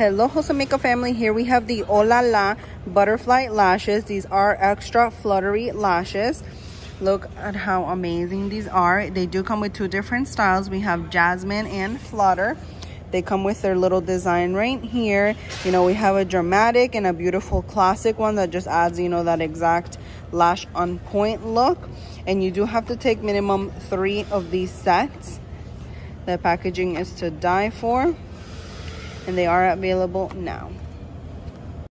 Hello, Wholesome family. Here we have the Ola La Butterfly Lashes. These are extra fluttery lashes. Look at how amazing these are. They do come with two different styles. We have Jasmine and Flutter. They come with their little design right here. You know, we have a dramatic and a beautiful classic one that just adds, you know, that exact lash on point look. And you do have to take minimum three of these sets. The packaging is to die for and they are available now.